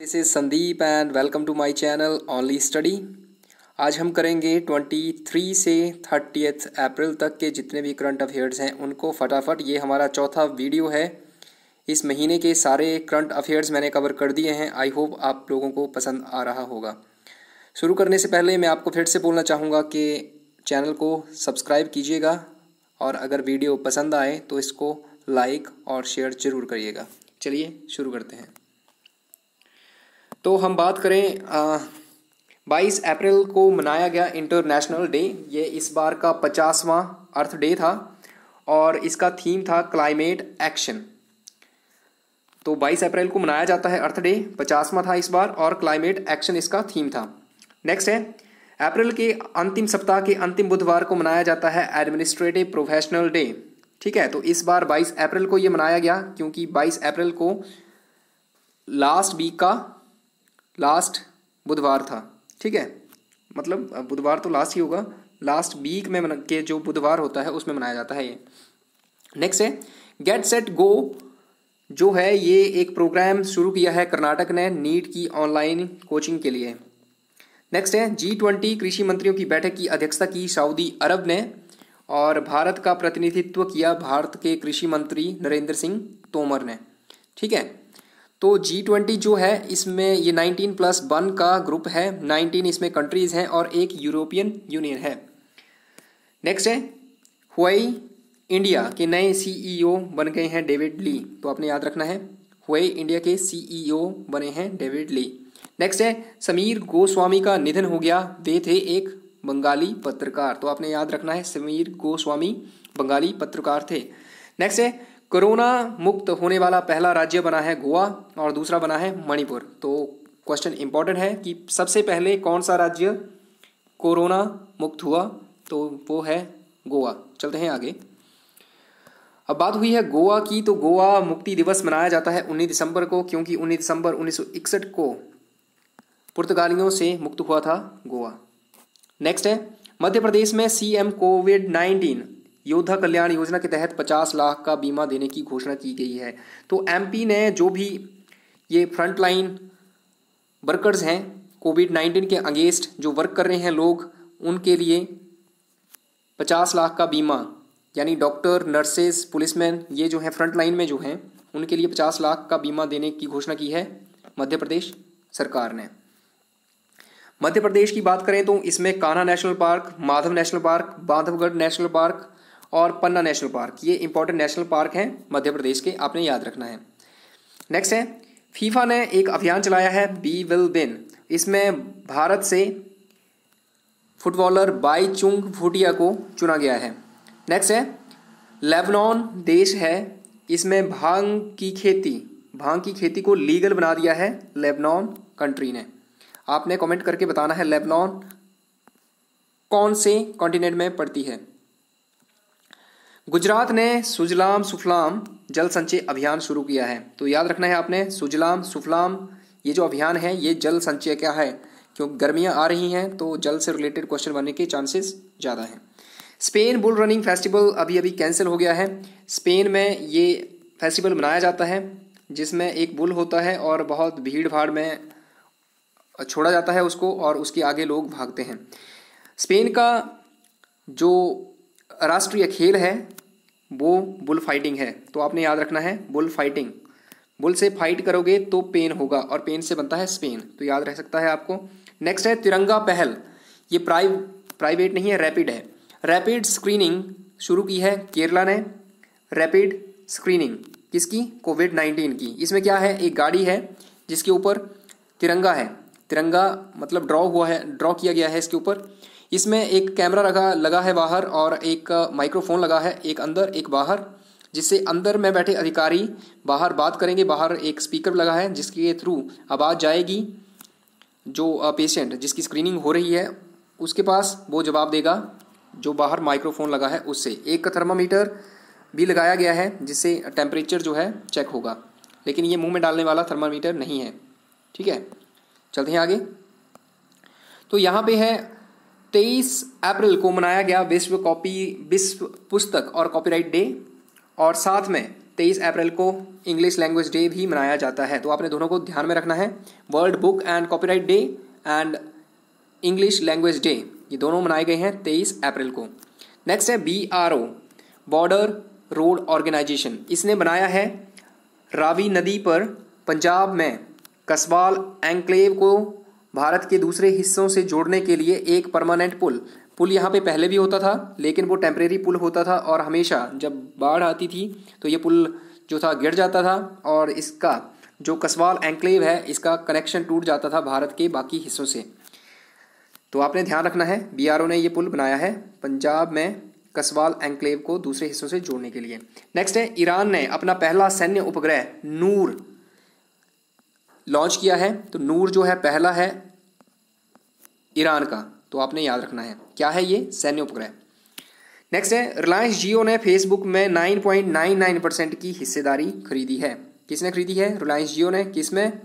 This is Sandeep and welcome to my channel only study आज हम करेंगे 23 से थर्टी अप्रैल तक के जितने भी करंट अफेयर्स हैं, उनको फटाफट। ये हमारा चौथा वीडियो है। इस महीने के सारे करंट अफेयर्स मैंने कवर कर दिए हैं। आई होप आप लोगों को पसंद आ रहा होगा। शुरू करने से पहले मैं आपको फिर से बोलना चाहूँगा कि चैनल को सब्सक्राइब कीजिएगा और अगर वीडियो पसंद आए तो इसको लाइक और शेयर ज़रूर करिएगा। चलिए शुरू करते हैं। तो हम बात करें बाईस अप्रैल को मनाया गया इंटरनेशनल डे ये इस बार का पचासवां अर्थ डे था और इसका थीम था क्लाइमेट एक्शन तो 22 अप्रैल को मनाया जाता है अर्थ डे, पचासवां था इस बार और क्लाइमेट एक्शन इसका थीम था। नेक्स्ट है, अप्रैल के अंतिम सप्ताह के अंतिम बुधवार को मनाया जाता है एडमिनिस्ट्रेटिव प्रोफेशनल डे ठीक है तो इस बार 22 अप्रैल को ये मनाया गया क्योंकि 22 अप्रैल को लास्ट वीक का लास्ट बुधवार था, ठीक है? मतलब बुधवार तो लास्ट ही होगा। लास्ट वीक में के जो बुधवार होता है, उसमें मनाया जाता है ये। नेक्स्ट है गेट सेट गो जो है ये एक प्रोग्राम शुरू किया है कर्नाटक ने नीट की ऑनलाइन कोचिंग के लिए। नेक्स्ट है जी ट्वेंटी कृषि मंत्रियों की बैठक की अध्यक्षता की सऊदी अरब ने, और भारत का प्रतिनिधित्व किया भारत के कृषि मंत्री नरेंद्र सिंह तोमर ने, ठीक है? तो जी ट्वेंटी जो है, इसमें ये नाइनटीन प्लस वन का ग्रुप है नाइनटीन इसमें कंट्रीज़ हैं और एक यूरोपियन यूनियन है। नेक्स्ट है हुई इंडिया के नए सीईओ बन गए हैं डेविड ली तो आपने याद रखना है हुई इंडिया के सीईओ बने हैं डेविड ली नेक्स्ट है, समीर गोस्वामी का निधन हो गया वे थे एक बंगाली पत्रकार। तो आपने याद रखना है, समीर गोस्वामी बंगाली पत्रकार थे। नेक्स्ट है कोरोना मुक्त होने वाला पहला राज्य बना है गोवा और दूसरा बना है मणिपुर। तो क्वेश्चन इंपॉर्टेंट है कि सबसे पहले कौन सा राज्य कोरोना मुक्त हुआ? तो वो है गोवा। चलते हैं आगे। अब बात हुई है गोवा की तो गोवा मुक्ति दिवस मनाया जाता है 19 दिसंबर को, क्योंकि 19 दिसंबर 1961 को पुर्तगालियों से मुक्त हुआ था गोवा। नेक्स्ट है, मध्य प्रदेश में सीएम कोविड 19 योद्धा कल्याण योजना के तहत 50 लाख का बीमा देने की घोषणा की गई है। तो एमपी ने जो भी ये फ्रंट लाइन वर्कर्स हैं कोविड नाइन्टीन के अगेंस्ट जो वर्क कर रहे हैं लोग, उनके लिए 50 लाख का बीमा, यानी डॉक्टर नर्सेज पुलिसमैन ये जो है फ्रंट लाइन में जो हैं, उनके लिए 50 लाख का बीमा देने की घोषणा की है मध्य प्रदेश सरकार ने। मध्य प्रदेश की बात करें तो इसमें Kanha national park, Madhav national park, Bandhavgarh national park और पन्ना नेशनल पार्क। ये इंपॉर्टेंट नेशनल पार्क हैं, मध्य प्रदेश के, आपने याद रखना है। नेक्स्ट है, फीफा ने एक अभियान चलाया है बी विल बिन इसमें भारत से फुटबॉलर बाई चुंग फुटिया को चुना गया है। नेक्स्ट है, लेबनान देश है, इसमें भाँग की खेती, भाँग की खेती को लीगल बना दिया है लेबनान कंट्री ने। आपने कमेंट करके बताना है, लेबनान कौन से कॉन्टिनेंट में पड़ती है? गुजरात ने सुजलाम सुफलाम जल संचय अभियान शुरू किया है। तो याद रखना है आपने, सुजलाम सुफलाम, ये जो अभियान है, ये जल संचय क्या है? क्योंकि गर्मियाँ आ रही हैं तो जल से रिलेटेड क्वेश्चन बनने के चांसेस ज़्यादा हैं। स्पेन बुल रनिंग फेस्टिवल अभी अभी कैंसिल हो गया है। स्पेन में ये फेस्टिवल मनाया जाता है, जिसमें एक बुल होता है और बहुत भीड़ भाड़ में छोड़ा जाता है उसको और उसके आगे लोग भागते हैं। स्पेन का जो राष्ट्रीय खेल है, वो बुल फाइटिंग है। तो आपने याद रखना है बुल फाइटिंग बुल से फाइट करोगे तो पेन होगा और पेन से बनता है स्पेन तो याद रह सकता है आपको। नेक्स्ट है तिरंगा पहल। ये प्राइव प्राइवेट नहीं है रैपिड है। रैपिड स्क्रीनिंग शुरू की है केरला ने। रैपिड स्क्रीनिंग किसकी? कोविड नाइन्टीन की। इसमें क्या है? एक गाड़ी है, जिसके ऊपर तिरंगा है। तिरंगा मतलब ड्रॉ हुआ है ड्रॉ किया गया है इसके ऊपर। इसमें एक कैमरा लगा लगा है बाहर और एक माइक्रोफोन लगा है एक अंदर, एक बाहर, जिससे अंदर में बैठे अधिकारी बाहर बात करेंगे। बाहर एक स्पीकर लगा है, जिसके थ्रू आवाज़ जाएगी जो पेशेंट जिसकी स्क्रीनिंग हो रही है, उसके पास वो जवाब देगा, जो बाहर माइक्रोफोन लगा है उससे। एक थर्मामीटर भी लगाया गया है, जिससे टेम्परेचर जो है चेक होगा। लेकिन ये मुँह में डालने वाला थर्मामीटर नहीं है। ठीक है? चलते हैं आगे। तो यहाँ पे है तेईस अप्रैल को मनाया गया विश्व कॉपी, विश्व पुस्तक और कॉपीराइट डे और साथ में तेईस अप्रैल को इंग्लिश लैंग्वेज डे भी मनाया जाता है। तो आपने दोनों को ध्यान में रखना है। World book and copyright day and English language day ये दोनों मनाए गए हैं तेईस अप्रैल को। नेक्स्ट है B R O border road organisation इसने बनाया है रावी नदी पर पंजाब में कसबाल एंक्लेव को भारत के दूसरे हिस्सों से जोड़ने के लिए एक परमानेंट पुल पुल यहाँ पे पहले भी होता था, लेकिन वो टेम्परेरी पुल होता था और हमेशा जब बाढ़ आती थी तो ये पुल जो था गिर जाता था और इसका जो कसवाल एंक्लेव है, इसका कनेक्शन टूट जाता था भारत के बाकी हिस्सों से। तो आपने ध्यान रखना है बीआरओ ने ये पुल बनाया है पंजाब में कसवाल एंक्लेव को दूसरे हिस्सों से जोड़ने के लिए। नेक्स्ट है, ईरान ने अपना पहला सैन्य उपग्रह नूर लॉन्च किया है तो नूर जो है पहला है ईरान का। तो आपने याद रखना है, क्या है ये? सैन्य उपग्रह। नेक्स्ट है रिलायंस जियो ने फेसबुक में 9.99 परसेंट की हिस्सेदारी खरीदी है। किसने खरीदी है? रिलायंस जियो ने, किसमें?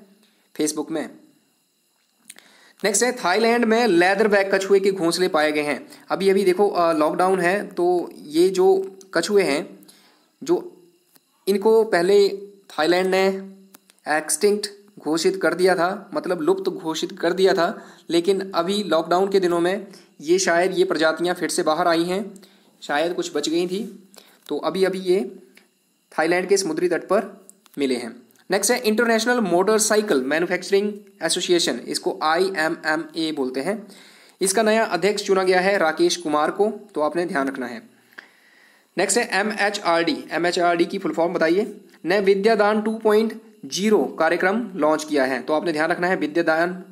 फेसबुक में। नेक्स्ट है थाईलैंड में लेदर बैग कछुए के घोंसले पाए गए हैं। अभी अभी देखो लॉकडाउन है तो ये जो कछुए हैं, जो इनको पहले थाईलैंड ने एक्सटिंक्ट घोषित कर दिया था मतलब लुप्त घोषित कर दिया था, लेकिन अभी लॉकडाउन के दिनों में ये शायद ये प्रजातियाँ फिर से बाहर आई हैं, शायद कुछ बच गई थी तो अभी अभी ये थाईलैंड के समुद्री तट पर मिले हैं। नेक्स्ट है इंटरनेशनल मोटरसाइकिल मैन्युफैक्चरिंग एसोसिएशन इसको आई एम एम ए बोलते हैं। इसका नया अध्यक्ष चुना गया है राकेश कुमार को तो आपने ध्यान रखना है। नेक्स्ट है M H R D M H R D की फुल फॉर्म बताइए। नए विद्यादान टू पॉइंट ज़ीरो कार्यक्रम लॉन्च किया है। तो आपने ध्यान रखना है, विद्यादान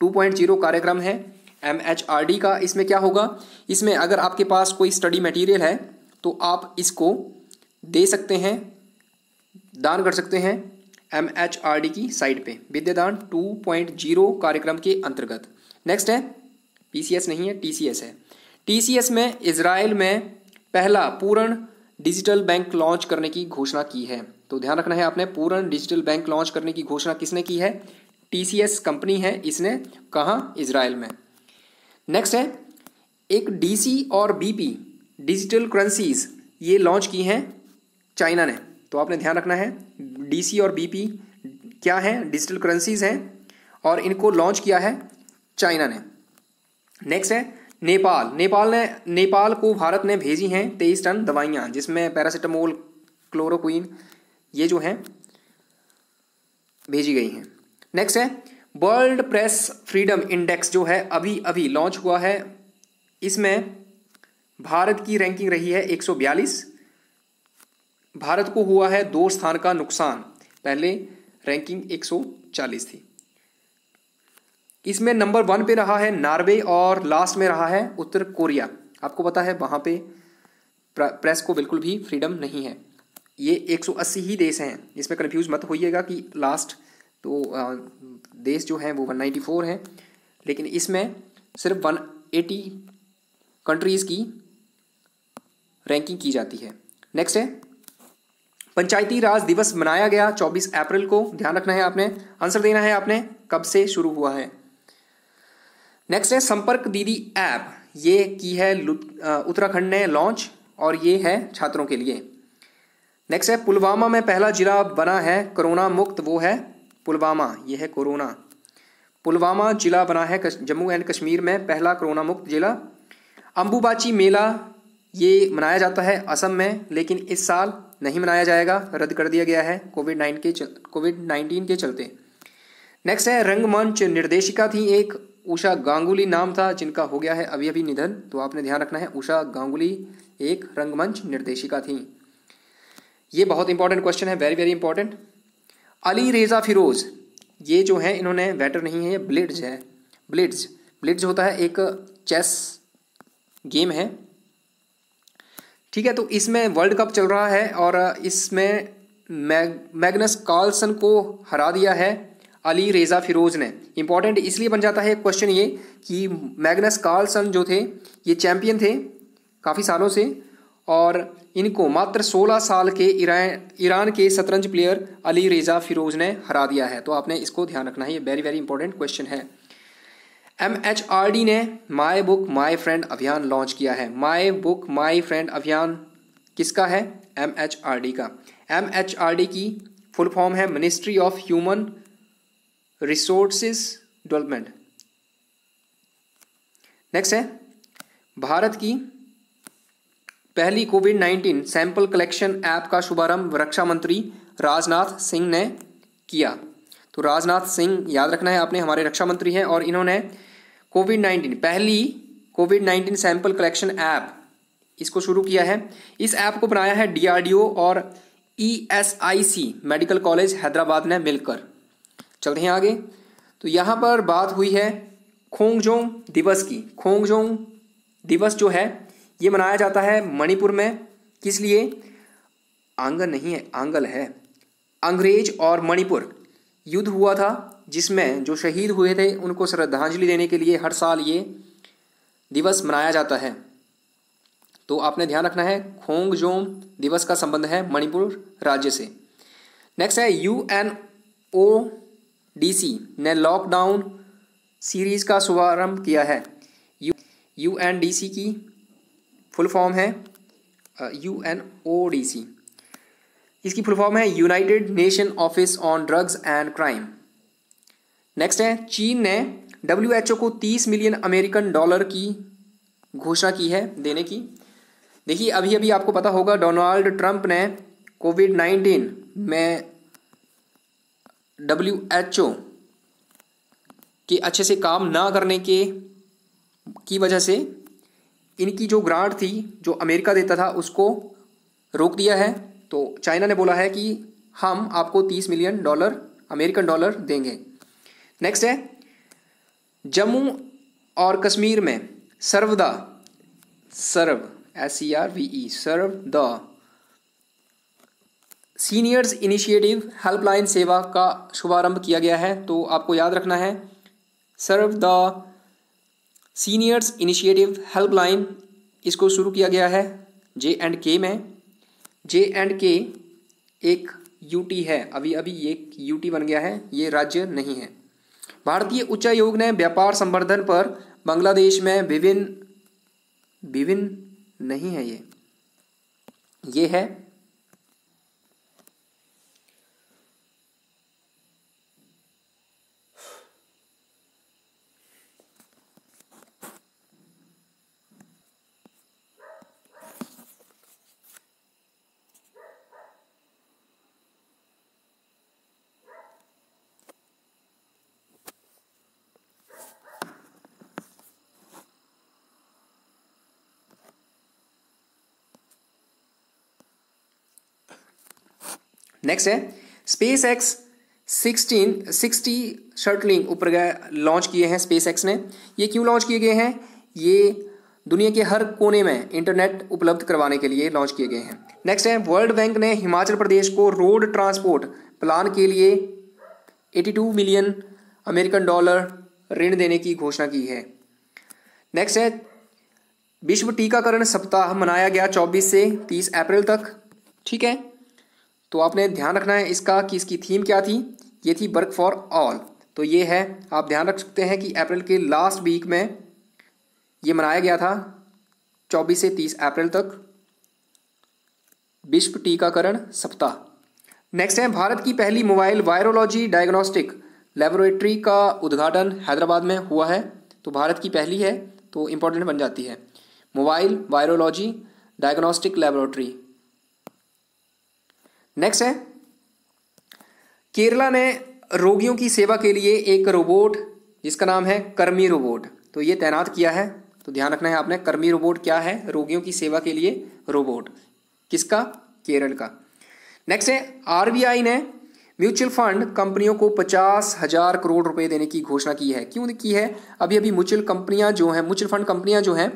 टू पॉइंट ज़ीरो कार्यक्रम है एम एच आर डी का। इसमें क्या होगा? इसमें अगर आपके पास कोई स्टडी मटेरियल है तो आप इसको दे सकते हैं, दान कर सकते हैं एम एच आर डी की साइट पे, विद्यादान टू पॉइंट ज़ीरो कार्यक्रम के अंतर्गत। नेक्स्ट है पी सी एस नहीं है टी सी एस है। टी सी एस में इसराइल में पहला पूर्ण डिजिटल बैंक लॉन्च करने की घोषणा की है। तो ध्यान रखना है आपने पूर्ण डिजिटल बैंक लॉन्च करने की घोषणा किसने की है? टी सी एस कंपनी है इसने। कहा? इसराइल में। नेक्स्ट है, एक डी सी और बी पी डिजिटल करेंसीज, ये लॉन्च की हैं चाइना ने। तो आपने ध्यान रखना है, डीसी और बीपी क्या है? डिजिटल करेंसीज हैं और इनको लॉन्च किया है चाइना ने। नेक्स्ट है, नेपाल। नेपाल ने, नेपाल को भारत ने भेजी हैं तेईस टन दवाइयाँ, जिसमें पैरासीटामोल, क्लोरोक्वीन ये जो हैं, भेजी गई हैं। नेक्स्ट है वर्ल्ड प्रेस फ्रीडम इंडेक्स जो है अभी अभी लॉन्च हुआ है। इसमें भारत की रैंकिंग रही है 142 भारत को हुआ है दो स्थान का नुकसान। पहले रैंकिंग 140 थी। इसमें नंबर वन पे रहा है नॉर्वे और लास्ट में रहा है उत्तर कोरिया आपको पता है, वहाँ पे प्रेस को बिल्कुल भी फ्रीडम नहीं है। ये 180 ही देश हैं। इसमें कन्फ्यूज़ मत होइएगा कि लास्ट तो देश जो हैं वो 194 हैं। लेकिन इसमें सिर्फ़ 180 कंट्रीज़ की रैंकिंग की जाती है। नेक्स्ट है, पंचायती राज दिवस मनाया गया 24 अप्रैल को। ध्यान रखना है आपने आंसर देना है आपने, कब से शुरू हुआ है। नेक्स्ट है, संपर्क दीदी ऐप। ये की है उत्तराखंड ने लॉन्च और ये है छात्रों के लिए। नेक्स्ट है, पुलवामा में पहला जिला बना है कोरोना मुक्त, वो है पुलवामा, ये है कोरोना। पुलवामा जिला बना है जम्मू एंड कश्मीर में पहला कोरोना मुक्त जिला। अम्बुबाची मेला, ये मनाया जाता है असम में, लेकिन इस साल नहीं मनाया जाएगा, रद्द कर दिया गया है कोविड नाइन के कोविड नाइन्टीन के चलते। नेक्स्ट है, रंगमंच निर्देशिका थी एक, उषा गांगुली नाम था, जिनका हो गया है अभी अभी निधन तो आपने ध्यान रखना है, उषा गांगुली एक रंगमंच निर्देशिका थी। ये बहुत इंपॉर्टेंट क्वेश्चन है very very important Ali Reza Firoz, ये जो है, इन्होंने वेटर नहीं है, ये ब्लिड्स है। ब्लिड्स ब्लिड्स होता है एक चेस गेम है। ठीक है तो इसमें वर्ल्ड कप चल रहा है और इसमें मैग मैग्नस कार्लसन को हरा दिया है अली रेज़ा फिरोज ने। इंपॉर्टेंट इसलिए बन जाता है क्वेश्चन ये कि मैग्नस कार्लसन जो थे, ये चैंपियन थे काफ़ी सालों से। और इनको मात्र 16 साल के ईरान ईरान के शतरंज प्लेयर अली रेज़ा फिरोज ने हरा दिया है। तो आपने इसको ध्यान रखना है, ये वेरी वेरी इंपॉर्टेंट क्वेश्चन है। एम एच आर डी ने माई बुक माई फ्रेंड अभियान लॉन्च किया है। माई बुक माई फ्रेंड अभियान किसका है? एम एच आर डी का। एम एच आर डी की फुल फॉर्म है ministry of human resources development next है, भारत की पहली covid nineteen sample collection app का शुभारंभ रक्षा मंत्री राजनाथ सिंह ने किया। तो राजनाथ सिंह, याद रखना है, आपने हमारे रक्षा मंत्री हैं और इन्होंने कोविड नाइन्टीन पहली covid nineteen sample collection app इसको शुरू किया है। इस ऐप को बनाया है डीआरडीओ और ईएसआईसी मेडिकल कॉलेज हैदराबाद ने मिलकर। चलते हैं आगे। तो यहाँ पर बात हुई है खोंगजोंग दिवस की। खोंगजोंग दिवस जो है ये मनाया जाता है मणिपुर में। किस लिए? आँगन नहीं है, आंगल है। अंग्रेज़ और मणिपुर, युद्ध हुआ था, जिसमें जो शहीद हुए थे, उनको श्रद्धांजलि देने के लिए हर साल ये दिवस मनाया जाता है। तो आपने ध्यान रखना है, खोंगजोम दिवस का संबंध है मणिपुर राज्य से। नेक्स्ट है U N O D C ने लॉकडाउन सीरीज़ का शुभारंभ किया है। यू एन डी सी की फुल फॉर्म है U N O D C इसकी फुल फॉर्म है united nation office on drugs and crime next है, चीन ने डब्ल्यू एच ओ को 30 मिलियन अमेरिकन डॉलर की घोषणा की है, देने की। देखिए अभी अभी आपको पता होगा डोनाल्ड ट्रंप ने कोविड नाइन्टीन में डब्ल्यू एच ओ के अच्छे से काम ना करने के, की वजह से इनकी जो ग्रांट थी, जो अमेरिका देता था, उसको रोक दिया है। तो चाइना ने बोला है कि हम आपको तीस मिलियन डॉलर, अमेरिकन डॉलर देंगे। नेक्स्ट है, जम्मू और कश्मीर में serve the serve S C R V E serve the seniors initiative helpline सेवा का शुभारंभ किया गया है। तो आपको याद रखना है, serve the seniors initiative helpline, इसको शुरू किया गया है जे एंड के में। जे एंड के एक यूटी है। अभी अभी ये यूटी बन गया है, ये राज्य नहीं है। भारतीय उच्चायोग ने व्यापार संवर्धन पर बांग्लादेश में विभिन्न विभिन्न नहीं है ये। ये है नेक्स्ट है SpaceX sixteen sixty Starlink उपग्रह लॉन्च किए हैं स्पेस एक्स ने। ये क्यों लॉन्च किए गए हैं? ये दुनिया के हर कोने में इंटरनेट उपलब्ध करवाने के लिए लॉन्च किए गए हैं। नेक्स्ट है वर्ल्ड बैंक ने हिमाचल प्रदेश को रोड ट्रांसपोर्ट प्लान के लिए 82 मिलियन अमेरिकन डॉलर ऋण देने की घोषणा की है। नेक्स्ट है, विश्व टीकाकरण सप्ताह मनाया गया 24 से 30 अप्रैल तक। ठीक है तो आपने ध्यान रखना है इसका कि इसकी थीम क्या थी? ये थी वर्क फॉर ऑल। तो ये है, आप ध्यान रख सकते हैं कि अप्रैल के लास्ट वीक में ये मनाया गया था 24 से 30 अप्रैल तक। विश्व टीकाकरण सप्ताह। नेक्स्ट है, भारत की पहली मोबाइल वायरोलॉजी डायग्नोस्टिक लेबोरेटरी का उद्घाटन हैदराबाद में हुआ है। तो भारत की पहली है तो इम्पोर्टेंट बन जाती है। Mobile virology diagnostic laboratory. Next है। केरला ने रोगियों की सेवा के लिए एक रोबोट जिसका नाम है कर्मी रोबोट तो ये तैनात किया है। तो ध्यान रखना है आपने, कर्मी रोबोट क्या है? रोगियों की सेवा के लिए रोबोट किसका? केरल का। नेक्स्ट है आरबीआई ने म्यूचुअल फंड कंपनियों को पचास हज़ार करोड़ रुपए देने की घोषणा की है। क्यों की है? अभी अभी म्यूचुअल कंपनियाँ जो हैं म्यूचुअल फंड कंपनियाँ जो हैं,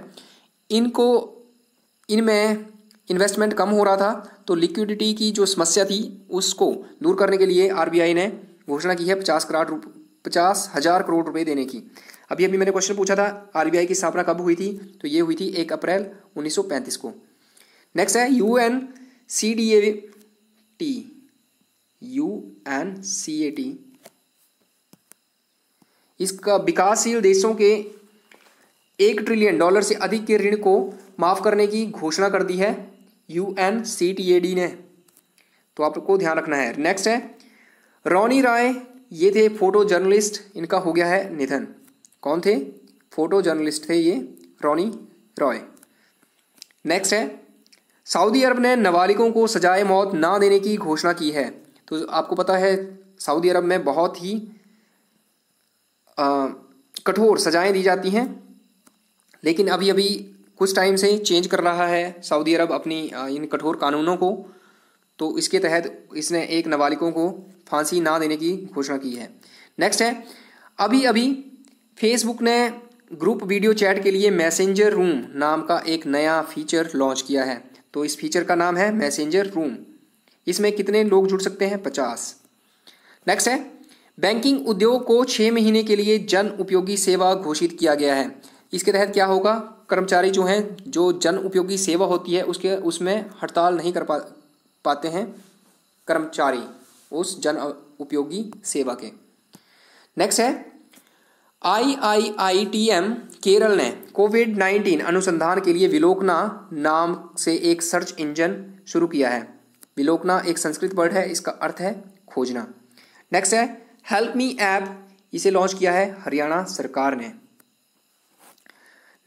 इनको, इनमें इन्वेस्टमेंट कम हो रहा था तो लिक्विडिटी की जो समस्या थी, उसको दूर करने के लिए आरबीआई ने घोषणा की है पचास करोड़ रुप, पचास हज़ार करोड़ रुपए देने की। अभी अभी मैंने क्वेश्चन पूछा था आरबीआई की स्थापना कब हुई थी? तो ये हुई थी एक अप्रैल 1935 को। नेक्स्ट है U N C D A T U N C A T इसका विकासशील देशों के एक ट्रिलियन डॉलर से अधिक के ऋण को माफ़ करने की घोषणा कर दी है। U N C T A D ने। तो आपको ध्यान रखना है। नेक्स्ट है, रोनी राय, ये थे फ़ोटो जर्नलिस्ट इनका हो गया है निधन। कौन थे? फ़ोटो जर्नलिस्ट थे ये, रोनी रॉय। नेक्स्ट है, सऊदी अरब ने नाबालिगों को सजाए मौत ना देने की घोषणा की है। तो आपको पता है, सऊदी अरब में बहुत ही कठोर सजाएँ दी जाती हैं। लेकिन अभी अभी कुछ टाइम से चेंज कर रहा है सऊदी अरब अपनी इन कठोर कानूनों को। तो इसके तहत इसने एक नाबालिगों को फांसी ना देने की घोषणा की है। नेक्स्ट है अभी अभी फेसबुक ने ग्रुप वीडियो चैट के लिए मैसेंजर रूम नाम का एक नया फीचर लॉन्च किया है। तो इस फीचर का नाम है मैसेंजर रूम इसमें कितने लोग जुड़ सकते हैं? पचास। नेक्स्ट है बैंकिंग उद्योग को छः महीने के लिए जन उपयोगी सेवा घोषित किया गया है। इसके तहत क्या होगा? कर्मचारी जो हैं, जो जन उपयोगी सेवा होती है, उसके, उसमें हड़ताल नहीं कर पा, पाते हैं कर्मचारी, उस जन उपयोगी सेवा के। नेक्स्ट है I I I T M Kerala ने कोविड नाइन्टीन अनुसंधान के लिए विलोकना नाम से एक सर्च इंजन शुरू किया है। विलोकना एक संस्कृत वर्ड है, इसका अर्थ है खोजना। नेक्स्ट है हेल्प मी ऐप इसे लॉन्च किया है हरियाणा सरकार ने।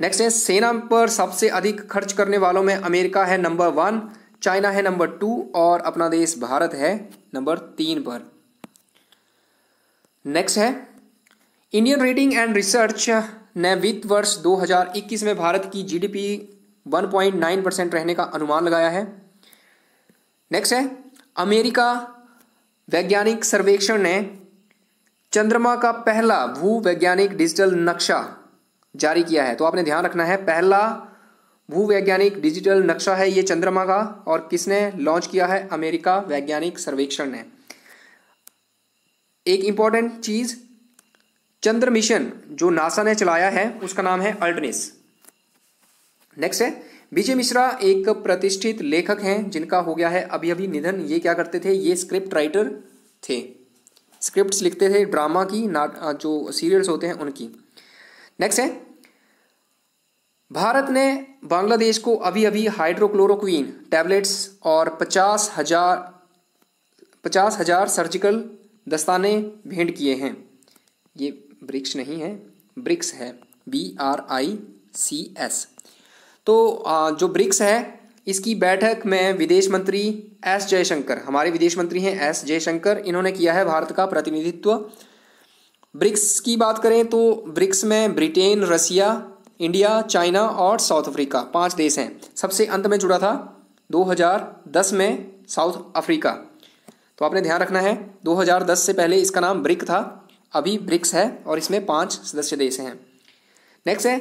नेक्स्ट है सेना पर सबसे अधिक खर्च करने वालों में अमेरिका है नंबर वन चाइना है नंबर टू और अपना देश भारत है नंबर तीन पर। नेक्स्ट है इंडियन रेटिंग एंड रिसर्च ने वित्त वर्ष 2021 में भारत की जीडीपी 1.9 परसेंट रहने का अनुमान लगाया है। नेक्स्ट है, अमेरिका वैज्ञानिक सर्वेक्षण ने चंद्रमा का पहला भू वैज्ञानिक डिजिटल नक्शा जारी किया है। तो आपने ध्यान रखना है, पहला भू वैज्ञानिक डिजिटल नक्शा है ये चंद्रमा का और किसने लॉन्च किया है? अमेरिका वैज्ञानिक सर्वेक्षण ने। एक इंपॉर्टेंट चीज़, चंद्र मिशन जो नासा ने चलाया है, उसका नाम है अल्टनिस। नेक्स्ट है, विजय मिश्रा एक प्रतिष्ठित लेखक हैं, जिनका हो गया है अभी अभी निधन। ये क्या करते थे? ये स्क्रिप्ट राइटर थे। स्क्रिप्ट्स लिखते थे ड्रामा की नाट जो सीरियल्स होते हैं, उनकी। नेक्स्ट है. भारत ने बांग्लादेश को अभी अभी हाइड्रोक्लोरोक्वीन टैबलेट्स और पचास हज़ार पचास हज़ार सर्जिकल दस्ताने भेंट किए हैं। ये ब्रिक्स नहीं है, ब्रिक्स है B R I C S तो जो ब्रिक्स है, इसकी बैठक में विदेश मंत्री एस जयशंकर, हमारे विदेश मंत्री हैं एस जयशंकर, इन्होंने किया है भारत का प्रतिनिधित्व। ब्रिक्स की बात करें तो ब्रिक्स में ब्रिटेन, रसिया, इंडिया, चाइना और साउथ अफ्रीका पाँच देश हैं। सबसे अंत में जुड़ा था 2010 में साउथ अफ्रीका। तो आपने ध्यान रखना है 2010 से पहले इसका नाम ब्रिक था, अभी ब्रिक्स है और इसमें पाँच सदस्य देश हैं। नेक्स्ट है,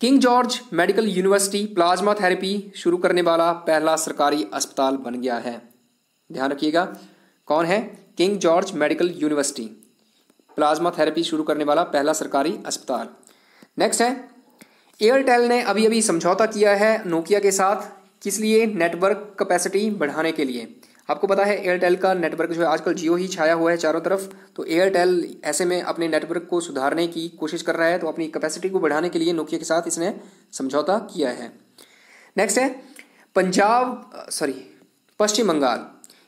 King George medical university plasma therapy शुरू करने वाला पहला सरकारी अस्पताल बन गया है। ध्यान रखिएगा, कौन है? King George medical university. Plasma therapy शुरू करने वाला पहला सरकारी अस्पताल। नेक्स्ट है एयरटेल ने अभी अभी समझौता किया है नोकिया के साथ किस लिए नेटवर्क कैपेसिटी बढ़ाने के लिए। आपको पता है एयरटेल का नेटवर्क जो है आजकल जियो ही छाया हुआ है चारों तरफ़ तो एयरटेल ऐसे में अपने नेटवर्क को सुधारने की कोशिश कर रहा है तो अपनी कैपेसिटी को बढ़ाने के लिए नोकिया के साथ इसने समझौता किया है। नेक्स्ट है, पंजाब सॉरी पश्चिम बंगाल।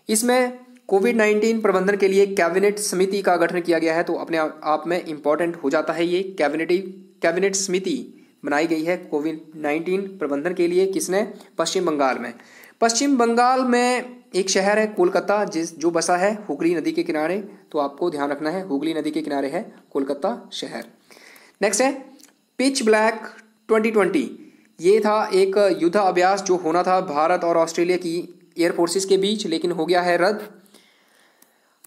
इसमें कोविड नाइन्टीन प्रबंधन के लिए कैबिनेट समिति का गठन किया गया है तो अपने आप में इंपॉर्टेंट हो जाता है ये कैबिनेट कैबिनेट समिति बनाई गई है कोविड नाइन्टीन प्रबंधन के लिए किसने? पश्चिम बंगाल में। पश्चिम बंगाल में एक शहर है कोलकाता, जिस, जो बसा है हुगली नदी के किनारे तो आपको ध्यान रखना है, हुगली नदी के किनारे है कोलकाता शहर। नेक्स्ट है पिच ब्लैक 2020 ये था एक युद्ध अभ्यास जो होना था भारत और ऑस्ट्रेलिया की एयर फोर्सेस के बीच, लेकिन हो गया है रद्द।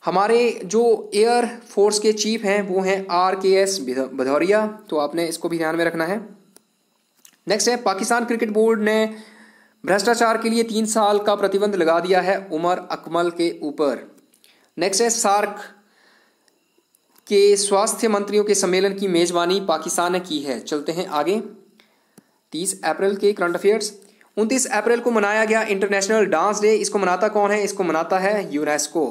हमारे जो एयर फोर्स के चीफ हैं, वो हैं आर के एस भदौरिया तो आपने इसको भी ध्यान में रखना है। नेक्स्ट है, पाकिस्तान क्रिकेट बोर्ड ने भ्रष्टाचार के लिए तीन साल का प्रतिबंध लगा दिया है उमर अकमल के ऊपर। नेक्स्ट है, सार्क के स्वास्थ्य मंत्रियों के सम्मेलन की मेजबानी पाकिस्तान ने की है। चलते हैं आगे। तीस अप्रैल के करंट अफेयर्स उनतीस अप्रैल को मनाया गया इंटरनेशनल डांस डे इसको मनाता कौन है? इसको मनाता है यूनेस्को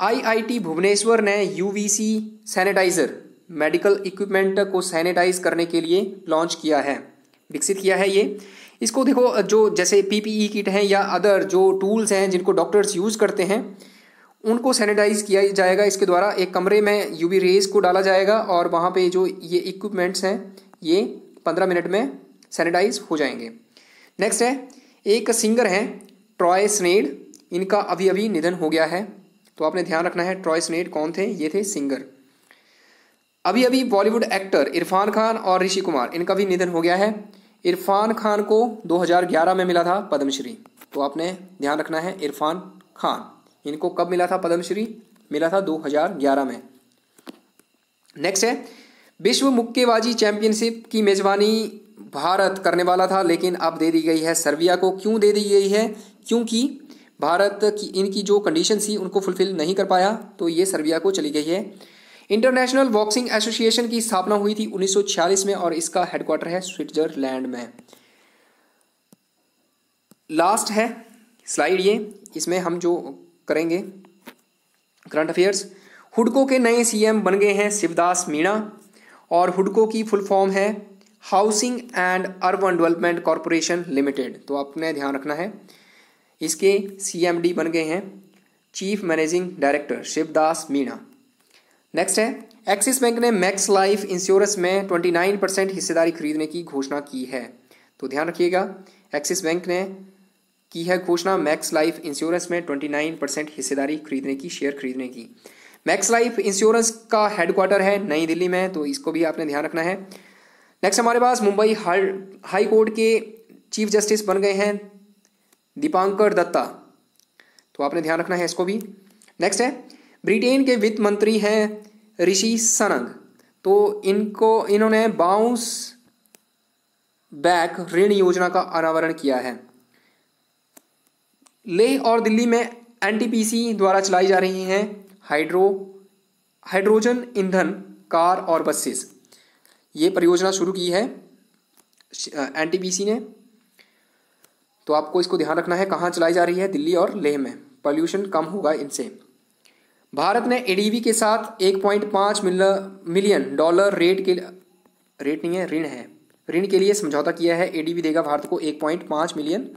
आईआईटी भुवनेश्वर ने यूवीसी सैनिटाइजर मेडिकल इक्विपमेंट को सैनिटाइज करने के लिए लॉन्च किया है। विकसित किया है ये। इसको देखो, जो जैसे पीपीई किट हैं या अदर जो टूल्स हैं जिनको डॉक्टर्स यूज़ करते हैं, उनको सैनिटाइज किया जाएगा। इसके द्वारा एक कमरे में यूवी रेज को डाला जाएगा और वहाँ पे जो ये इक्विपमेंट्स हैं, ये पंद्रह मिनट में सैनिटाइज हो जाएँगे। नेक्स्ट है, एक सिंगर हैं ट्रॉय स्नेड इनका अभी अभी निधन हो गया है। तो आपने ध्यान रखना है ट्रॉय स्नेड कौन थे? ये थे सिंगर अभी अभी बॉलीवुड एक्टर इरफान खान और ऋषि कुमार, इनका भी निधन हो गया है। इरफान खान को 2011 में मिला था पद्मश्री। तो आपने ध्यान रखना है, इरफान खान, इनको कब मिला था पद्मश्री? मिला था 2011 में। नेक्स्ट है, विश्व मुक्केबाजी चैंपियनशिप की मेजबानी भारत करने वाला था, लेकिन अब दे दी गई है सर्बिया को। क्यों दे दी गई है? क्योंकि भारत की, इनकी जो कंडीशन थी, उनको फुलफिल नहीं कर पाया तो ये सर्बिया को चली गई है। इंटरनेशनल बॉक्सिंग एसोसिएशन की स्थापना हुई थी 1946 में और इसका हेडक्वार्टर है स्विट्जरलैंड में। लास्ट है स्लाइड ये, इसमें हम जो करेंगे करंट अफेयर्स हुडको के नए सीएम बन गए हैं शिवदास मीणा और हुडको की फुल फॉर्म है housing and urban development corporation limited तो आपने ध्यान रखना है। इसके सीएमडी बन गए हैं chief managing director Shivdas Meena next है एक्सिस बैंक ने मैक्स लाइफ इंश्योरेंस में 29 परसेंट हिस्सेदारी खरीदने की घोषणा की है। तो ध्यान रखिएगा एक्सिस बैंक ने की है घोषणा मैक्स लाइफ इंश्योरेंस में 29 परसेंट हिस्सेदारी खरीदने की शेयर खरीदने की। मैक्स लाइफ इंश्योरेंस का हेडक्वार्टर है नई दिल्ली में तो इसको भी आपने ध्यान रखना है। नेक्स्ट हमारे पास मुंबई हाई कोर्ट के चीफ जस्टिस बन गए हैं दीपांकर दत्ता। तो आपने ध्यान रखना है इसको भी। नेक्स्ट है, ब्रिटेन के वित्त मंत्री हैं ऋषि सनंग। तो इनको, इन्होंने बाउंस बैक ऋण योजना का अनावरण किया है। लेह और दिल्ली में एनटीपीसी द्वारा चलाई जा रही हैं हाइड्रो, हाइड्रोजन ईंधन, कार और बसेस। ये परियोजना शुरू की है एनटीपीसी ने। तो आपको इसको ध्यान रखना है कहाँ चलाई जा रही है, दिल्ली और लेह में। पॉल्यूशन कम होगा इनसे। भारत ने एडीबी के साथ 1.5 मिलियन डॉलर रेट के, रेट नहीं है, ऋण है। ऋण के लिए समझौता किया है एडीबी देगा भारत को 1.5 मिलियन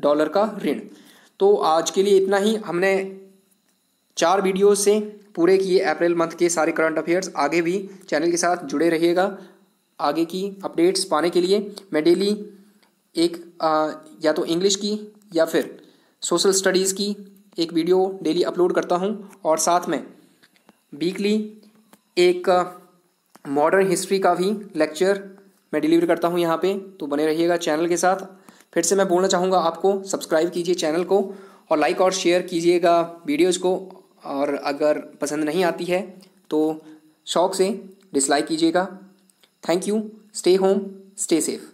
डॉलर का ऋण। तो आज के लिए इतना ही। हमने चार वीडियो से पूरे किए अप्रैल मंथ के सारे करंट अफेयर्स। आगे भी चैनल के साथ जुड़े रहिएगा। आगे की अपडेट्स पाने के लिए मैं डेली एक आ, या तो इंग्लिश की या फिर सोशल स्टडीज़ की एक वीडियो डेली अपलोड करता हूँ और साथ में वीकली एक मॉडर्न हिस्ट्री का भी लेक्चर मैं डिलीवर करता हूँ यहाँ पे तो बने रहिएगा चैनल के साथ। फिर से मैं बोलना चाहूँगा आपको सब्सक्राइब कीजिए चैनल को और लाइक और शेयर कीजिएगा वीडियोज़ को और अगर पसंद नहीं आती है तो शौक से डिसलाइक कीजिएगा। Thank you stay home stay safe